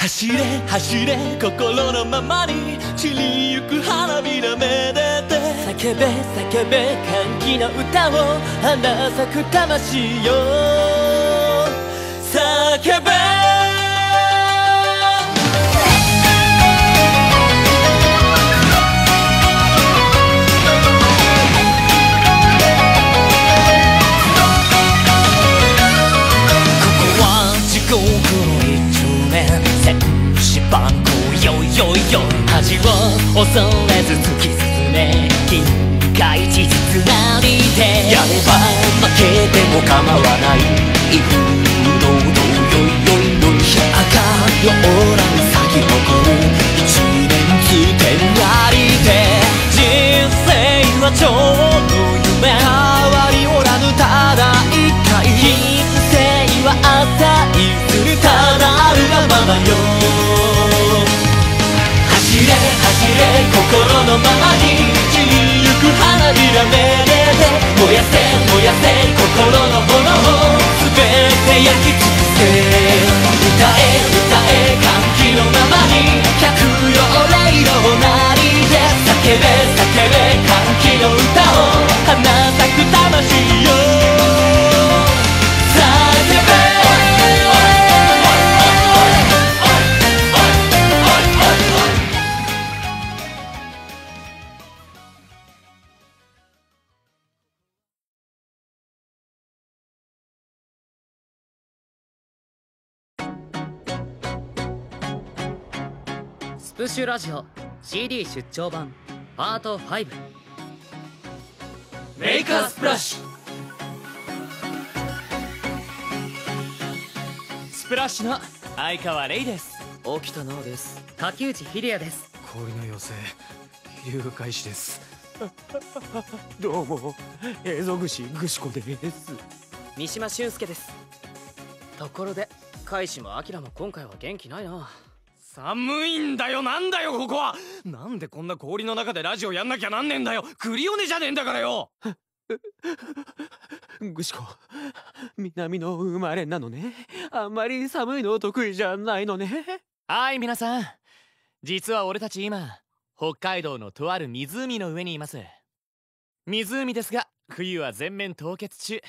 走れ走れ心のままに散りゆく花びらめでて。叫べ叫べ歓喜の歌を花咲く魂よ。叫べ。番号よいよよ恥を恐れず突き進め金界事実なりてやれば負けても構わない。威風堂々よいよいよい赤よオーラに咲き誇る一年つてなりて人生は蝶の夢変わ心のままに散りゆく花びらめプッシュラジオ CD 出張版パート5メーカースプラッシュ。スプラッシュの相川レイです。沖田直です。竹内秀也です。氷の妖精龍海士です。どうも映像串ぐしこです。三島俊介です。ところで海士もアキラも今回は元気ないな寒いんだよ。なんだよここは。なんでこんな氷の中でラジオやんなきゃなんねえんだよ。クリオネじゃねえんだからよ。ぐしこ南の生まれなのね。あんまり寒いの得意じゃないのね。はい皆さん。実は俺たち今北海道のとある湖の上にいます。湖ですが冬は全面凍結中。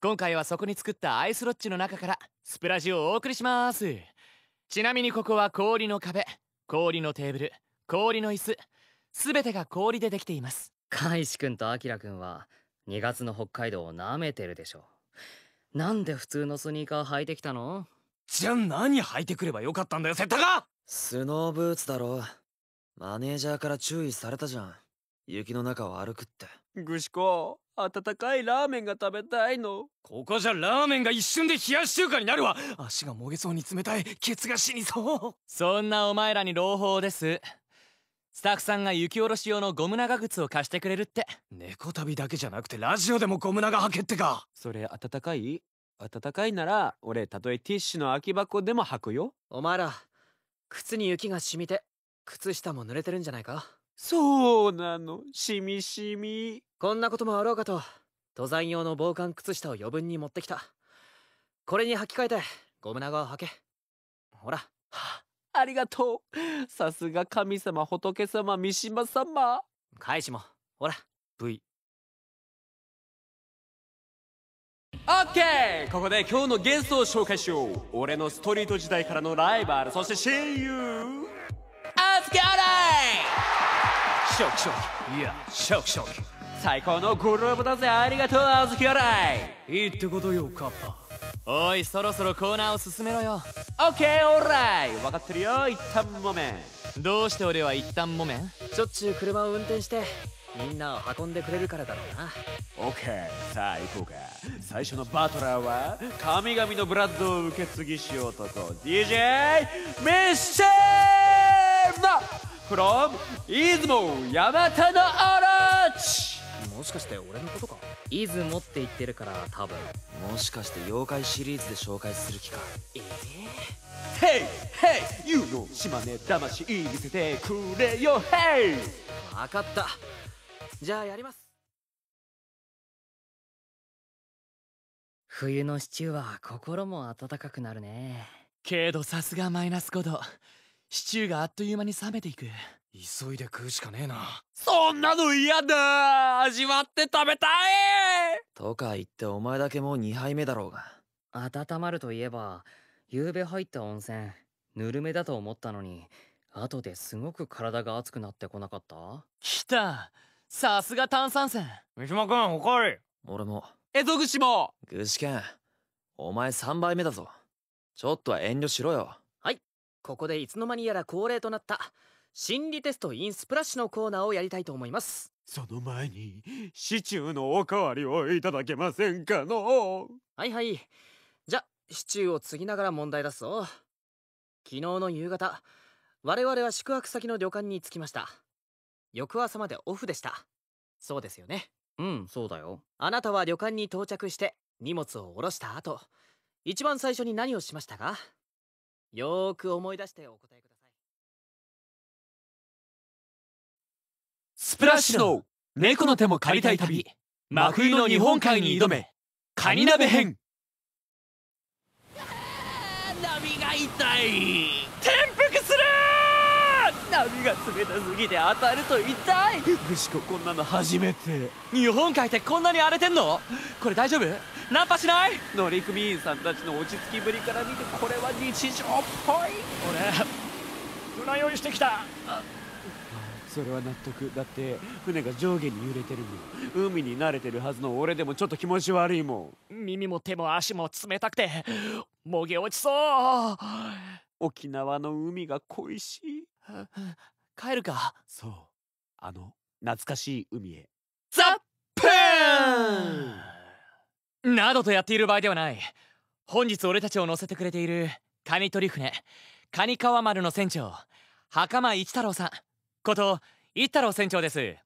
今回はそこに作ったアイスロッジの中からスプラジオをお送りしますちなみにここは氷の壁。氷のテーブル。氷の椅子。すべてが氷でできています。海士くんとアキラくんは2月の北海道を舐めてるでしょなんで普通のスニーカー履いてきたの？じゃあ何履いてくればよかったんだよセッタがスノーブーツだろ。マネージャーから注意されたじゃん。雪の中を歩くって。ぐしこ温かいラーメンが食べたいの。ここじゃラーメンが一瞬で冷やし中華になるわ。足がもげそうに冷たい。ケツが死にそう。そんなお前らに朗報です。スタッフさんが雪下ろし用のゴム長靴を貸してくれるって。猫旅だけじゃなくてラジオでもゴム長履けってか。それ温かい？温かいなら俺たとえティッシュの空き箱でも履くよ。お前ら靴に雪が染みて靴下も濡れてるんじゃないか？そうなの。しみしみ。こんなこともあろうかと。登山用の防寒靴下を余分に持ってきた。これに履き替えてゴム長を履け。ほら。ありがとう。さすが神様仏様三島様。返しも。ほら。V オッケー。ここで今日のゲストを紹介しよう。俺のストリート時代からのライバルそして親友。アスキャライショキショキいやショキショキ最高のグループだぜ。ありがとうアズキャライいいってことよカッパ。おいそろそろコーナーを進めろよ。オッケーオーライ。分かってるよ一旦もめ。んどうして俺は一旦もめ？んしょっちゅう車を運転してみんなを運んでくれるからだろうな。オッケーさあ行こうか。最初のバトラーは神々のブラッドを受け継ぎし男 DJ ミスチェーナ from 出雲山田のオロチもしかして俺のことか？出雲って言ってるから多分。もしかして妖怪シリーズで紹介する気か？えヘイヘイ You の島根魂見せてくれよヘイえ分かった。じゃあやります。冬のシチューは心も温かくなるね。けどさすがマイナス5度シチューがあっという間に冷めていく。急いで食うしかねえな。そんなの嫌だ味わって食べたいとか言ってお前だけもう2杯目だろうが。温まるといえば夕べ入った温泉ぬるめだと思ったのに後ですごく体が熱くなってこなかった？来た。さすが炭酸泉。三島君おかわり。俺も。江戸串も。具志堅お前3杯目だぞ。ちょっとは遠慮しろよここでいつの間にやら恒例となった心理テストインスプラッシュのコーナーをやりたいと思います。その前にシチューのおかわりをいただけませんかの？はいはい。じゃシチューを継ぎながら問題出すぞ。昨日の夕方我々は宿泊先の旅館に着きました。翌朝までオフでした。そうですよね。うんそうだよ。あなたは旅館に到着して荷物を下ろした後一番最初に何をしましたか？よーく思い出してお答えください。スプラッシュの猫の手も借りたい旅。真冬の日本海に挑め。カニ鍋編。波が痛い。転覆する波が冷たすぎて当たると痛い。ぐしここんなの初めて。日本海ってこんなに荒れてんの？これ大丈夫？ナンパしない？乗組員さんたちの落ち着きぶりから見てこれは日常っぽい。俺船酔いしてきた。それは納得。だって船が上下に揺れてるもん。海に慣れてるはずの俺でもちょっと気持ち悪いもん。耳も手も足も冷たくてもげ落ちそう。沖縄の海が恋しい帰るか。そう。あの懐かしい海へ。ザップーン！などとやっている場合ではない。本日俺たちを乗せてくれているカニ取り船。カニカワ丸の船長。袴一太郎さんこと一太郎船長です。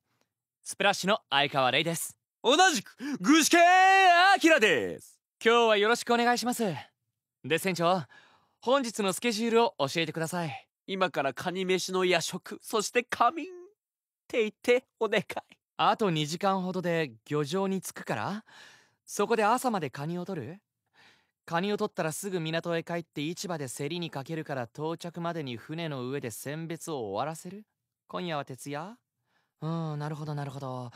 スプラッシュの相川レイです。同じく具志堅明です。今日はよろしくお願いします。で船長本日のスケジュールを教えてください今からカニ飯の夜食そして仮眠って言ってお願い。あと2時間ほどで漁場に着くから？そこで朝までカニを取る？カニを取ったらすぐ港へ帰って市場で競りにかけるから到着までに船の上で選別を終わらせる？今夜は徹夜？うんなるほどなるほど。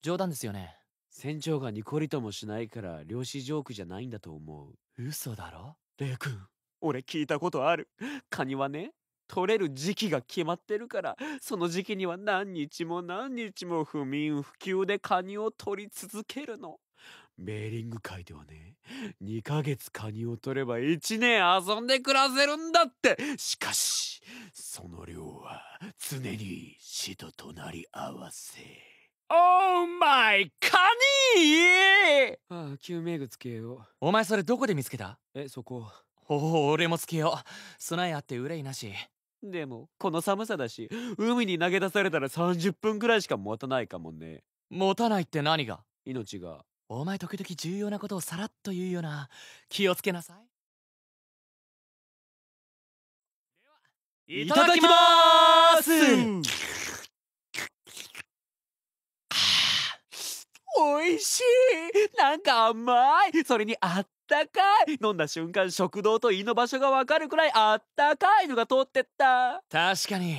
冗談ですよね。船長がニコリともしないから漁師ジョークじゃないんだと思う。嘘だろ？レイ君俺聞いたことある。カニはね取れる時期が決まってるからその時期には何日も何日も不眠不休でカニを取り続けるの。ベーリング海ではね2ヶ月カニを取れば1年遊んで暮らせるんだって。しかしその量は常に死と隣り合わせ。オーマイカニああ救命具つけよう。お前それどこで見つけた？えそこ俺もつけよう。備えあって憂いなし。でもこの寒さだし海に投げ出されたら30分くらいしか持たないかもね。持たないって何が？命が。お前時々重要なことをさらっと言うよな。気をつけなさい。いただきますおいしい なんか甘い。それにあったかい。飲んだ瞬間食堂と胃の場所がわかるくらいあったかいのが通ってった。確かに。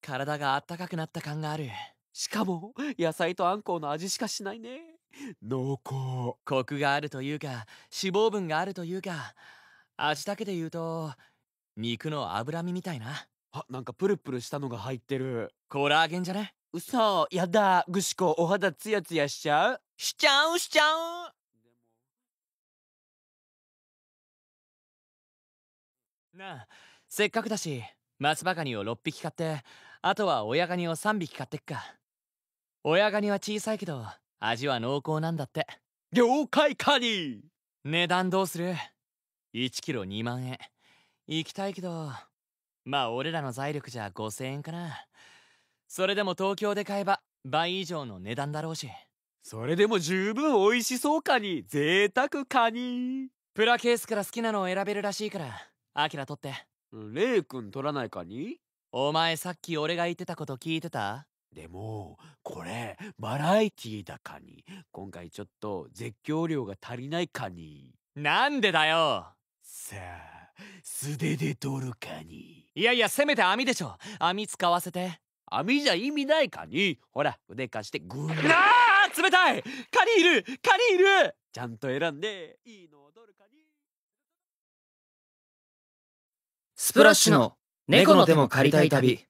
体があったかくなった感がある。しかも野菜とあんこうの味しかしないね。濃厚。コクがあるというか脂肪分があるというか味だけで言うと肉の脂身みたいな。あなんかプルプルしたのが入ってる。コラーゲンじゃね？うそやだ。ぐしこお肌ツヤツヤしちゃうしちゃうしちゃう。なあせっかくだし松葉ガニを6匹買ってあとは親ガニを3匹買ってっか。親ガニは小さいけど味は濃厚なんだって。了解カニ。値段どうする ?1 キロ2万円。行きたいけどまあ俺らの財力じゃ5000円かな。それでも東京で買えば倍以上の値段だろうし。それでも十分美味しそうカニ贅沢カニプラケースから好きなのを選べるらしいからアキラ取って。レイ君取らないカニお前さっき俺が言ってたこと聞いてた？でもこれバラエティーだカニ今回ちょっと絶叫量が足りないカニなんでだよ！さあ素手で取るカニいやいやせめて網でしょ。網使わせて。網じゃ意味ないカニほら腕貸してグーなあ冷たい。カニいるカニいるちゃんと選んでいいのを取るカニスプラッシュの猫の手も借りたい旅。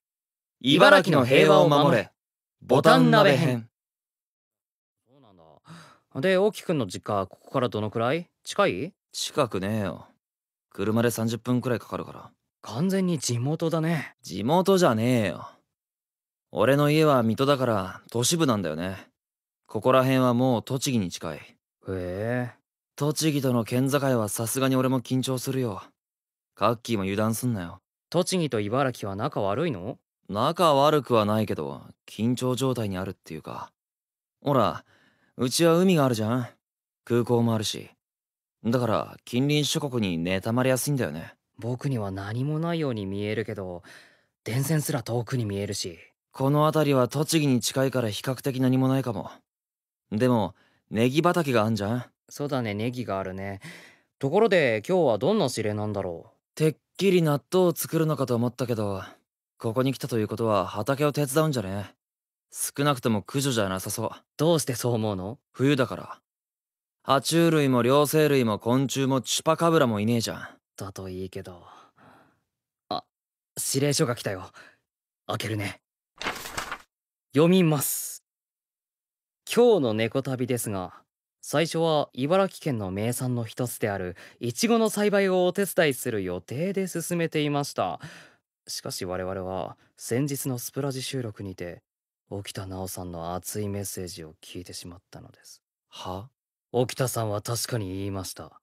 茨城の平和を守れ。ボタン鍋編。そうなんだ。で大きくんの実家ここからどのくらい？近い？近くねえよ。車で30分くらいかかるから。完全に地元だね。地元じゃねえよ。俺の家は水戸だから都市部なんだよねここら辺はもう栃木に近い。へえ。栃木との県境はさすがに俺も緊張するよ。カッキーも油断すんなよ。栃木と茨城は仲悪いの？仲悪くはないけど緊張状態にあるっていうか。ほらうちは海があるじゃん。空港もあるし。だから近隣諸国に妬まれやすいんだよね。僕には何もないように見えるけど電線すら遠くに見えるし。この辺りは栃木に近いから比較的何もないかもでもネギ畑があんじゃん？そうだねネギがあるね。ところで今日はどんな指令なんだろてっきり納豆を作るのかと思ったけどここに来たということは畑を手伝うんじゃね？少なくとも駆除じゃなさそうう。どうしてそう思うの？冬だから。爬虫類も両生類も昆虫もチュパカブラもいねえじゃん。だといいけど。あ指令書が来たよ。開けるね。読みます今日の猫旅ですが最初は茨城県の名産の一つであるイチゴの栽培をお手伝いする予定で進めていました。しかし我々は先日のスプラジ収録にて沖田直さんの熱いメッセージを聞いてしまったのです。は？沖田さんは確かに言いました。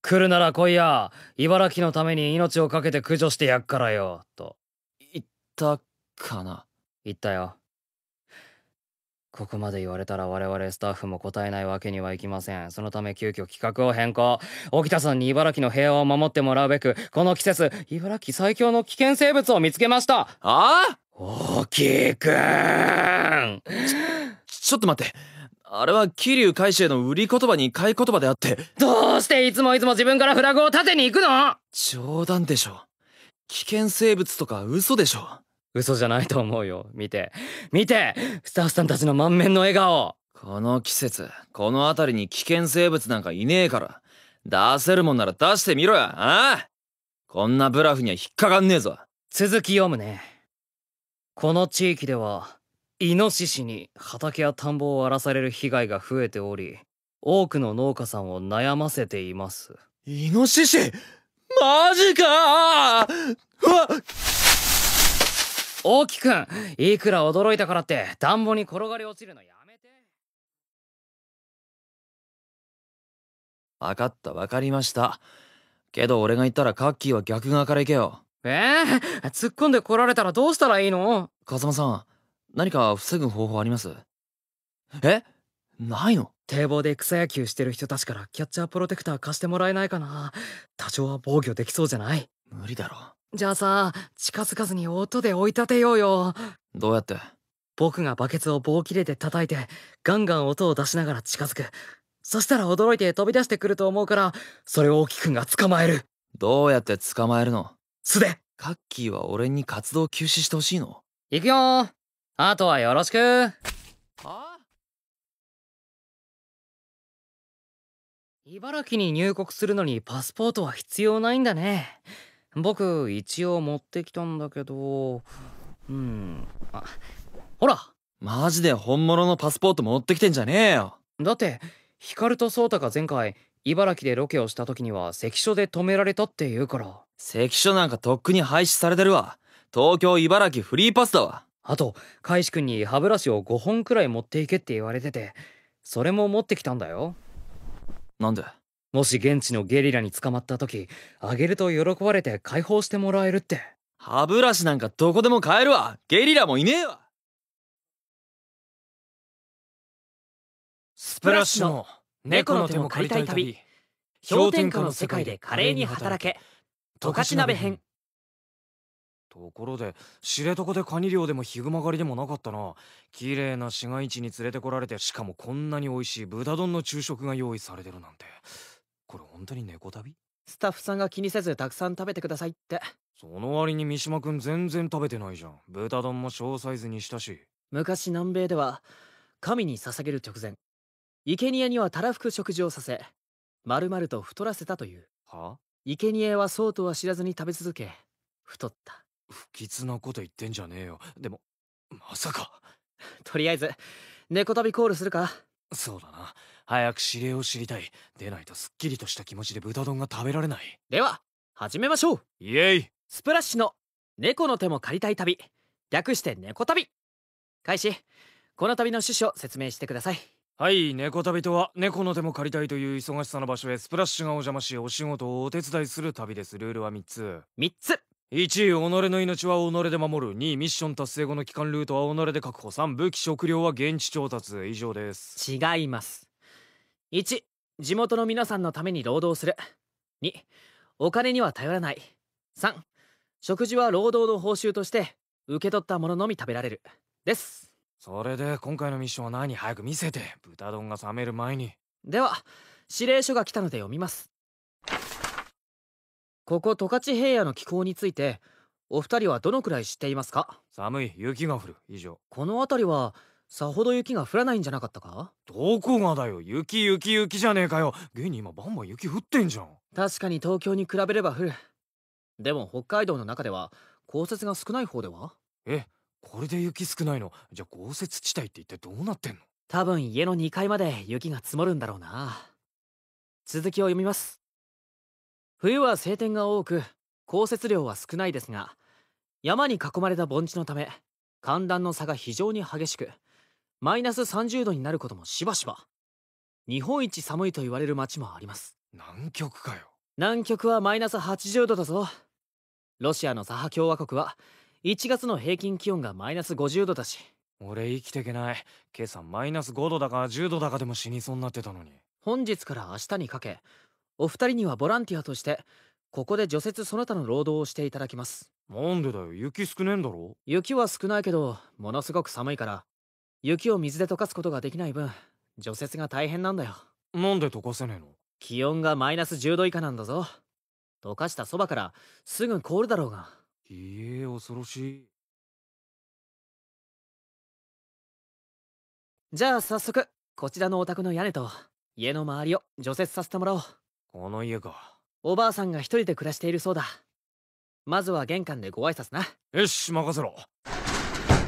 来るなら来いや茨城のために命を懸けて駆除してやっからよと。言ったかな？言ったよここまで言われたら我々スタッフも答えないわけにはいきません。そのため急遽企画を変更。沖田さんに茨城の平和を守ってもらうべくこの季節茨城最強の危険生物を見つけました。ああ？大きくん。ちょっと待って。あれは桐生海士への売り言葉に買い言葉であって。どうしていつもいつも自分からフラグを立てに行くの？冗談でしょ。危険生物とか嘘でしょ嘘じゃないと思うよ。見て。見て！スタッフさんたちの満面の笑顔。この季節この辺りに危険生物なんかいねえから。出せるもんなら出してみろや。ああ？こんなブラフには引っかかんねえぞ。続き読むね。この地域ではイノシシに畑や田んぼを荒らされる被害が増えており多くの農家さんを悩ませています。イノシシ？マジかうわ大きくんいくら驚いたからって田んぼに転がり落ちるのやめて。分かった分かりました。けど俺が言ったらカッキーは逆側から行けよ。えー、突っ込んで来られたらどうしたらいいの？風間さん何か防ぐ方法あります？え？ないの？堤防で草野球してる人たちからキャッチャープロテクター貸してもらえないかな？多少は防御できそうじゃない？無理だろじゃあさ近づかずに音で追い立てようよ。どうやって？僕がバケツを棒切れで叩いてガンガン音を出しながら近づく。そしたら驚いて飛び出してくると思うからそれを大きくんが捕まえる。どうやって捕まえるの？素手カッキーは俺に活動休止してほしいの？行くよ。ーあとはよろしく。あ？茨城に入国するのにパスポートは必要ないんだね僕一応持ってきたんだけど。うん。あほら。マジで本物のパスポート持ってきてんじゃねえよ。だってヒカルとソータが前回茨城でロケをした時には関所で止められたって言うから。関所なんかとっくに廃止されてるわ。東京茨城フリーパスだわ。あと海士くんに歯ブラシを5本くらい持っていけって言われててそれも持ってきたんだよ。なんで？もし現地のゲリラに捕まった時あげると喜ばれて解放してもらえるって。歯ブラシなんかどこでも買えるわ。ゲリラもいねえわ。スプラッシュの猫の手も借りたい旅。氷点下の世界で華麗に働け。十勝鍋編。ところで知床でカニ漁でもヒグマ狩りでもなかったな。綺麗な市街地に連れてこられてしかもこんなに美味しい豚丼の昼食が用意されてるなんてこれ本当に猫旅？スタッフさんが気にせずたくさん食べてくださいって。その割に三島くん全然食べてないじゃん。豚丼も小サイズにしたし昔南米では神に捧げる直前。生贄にはたらふく食事をさせ丸々と太らせたという。は？生贄はそうとは知らずに食べ続け太った。不吉なこと言ってんじゃねえよ。でもまさか。とりあえず猫旅コールするか。そうだな早く指令を知りたい。でないとすっきりとした気持ちで豚丼が食べられない。では始めましょう。イエイ。スプラッシュの猫の手も借りたい旅。略して猫旅。開始。この旅の趣旨を説明してください。はい猫旅とは猫の手も借りたいという忙しさの場所へスプラッシュがお邪魔しお仕事をお手伝いする旅です。ルールは3つ。3つ。1位己の命は己で守る。2位ミッション達成後の帰還ルートは己で確保。3武器食料は現地調達。以上です。違います1地元の皆さんのために労働する。2お金には頼らない。3食事は労働の報酬として受け取ったもののみ食べられる。です。それで今回のミッションは何？早く見せて。豚丼が冷める前に。では指令書が来たので読みます。ここ十勝平野の気候についてお二人はどのくらい知っていますか？寒い。雪が降る。以上。この辺りはさほど雪が降らないんじゃなかったか？どこがだよ？雪雪雪じゃねえかよ。現に今バンバン雪降ってんじゃん。確かに東京に比べれば降る。でも北海道の中では降雪が少ない方では？えこれで雪少ないの？じゃあ豪雪地帯って一体どうなってんの？多分家の2階まで雪が積もるんだろうな。続きを読みます。冬は晴天が多く降雪量は少ないですが山に囲まれた盆地のため寒暖の差が非常に激しくマイナス30度になることもしばしば。日本一寒いと言われる町もあります。南極かよ。南極はマイナス80度だぞ。ロシアのサハ共和国は1月の平均気温がマイナス50度だし。俺生きてけない。今朝マイナス5度だか10度だかでも死にそうになってたのに。本日から明日にかけお二人にはボランティアとしてここで除雪その他の労働をしていただきます。なんでだよ。雪少ねえんだろ。雪は少ないけどものすごく寒いから雪を水で溶かすことができない分除雪が大変なんだよ。なんで溶かせねえの？気温がマイナス10度以下なんだぞ。溶かしたそばからすぐ凍るだろうが。いえ恐ろしい。じゃあ早速こちらのお宅の屋根と家の周りを除雪させてもらおう。この家か。おばあさんが一人で暮らしているそうだ。まずは玄関でご挨拶な。よし任せろ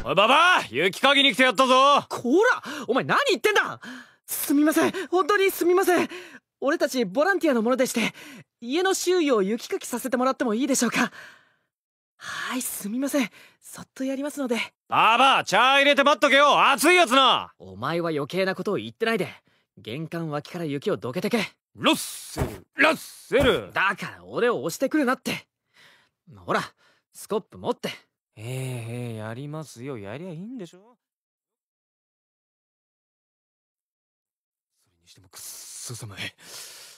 おいババア雪かきに来てやったぞ。こらお前何言ってんだ。すみません。本当にすみません。俺たちボランティアの者でして家の周囲を雪かきさせてもらってもいいでしょうか。はいすみません。そっとやりますので。ババア茶入れて待っとけよ。熱いやつな。お前は余計なことを言ってないで。玄関脇から雪をどけてけ。ロッセルラッセル。だから俺を押してくるなって。ほらスコップ持ってええええやりますよ。やりゃいいんでしょ？それにしてもくっそ寒い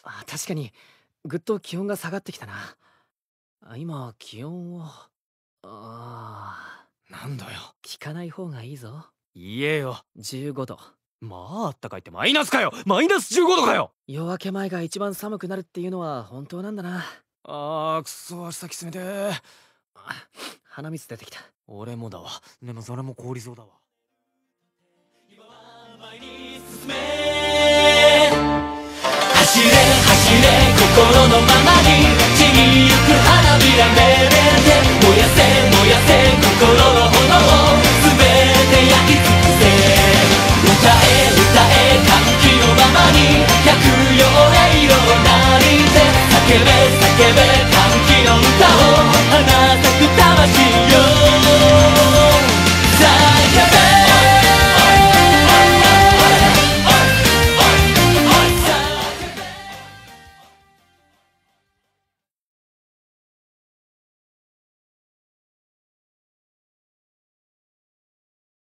あ確かにぐっと気温が下がってきたな。あ今気温はあなんだよ。ー聞かない方がいいぞ。言えよ。15度。まああったかいってマイナスかよ。マイナス15度かよ。夜明け前が一番寒くなるっていうのは本当なんだな。あーくそ足先冷てえあ鼻水出てきた。俺もだわ。でもそれも凍りそうだわ。走れ走れ心のままに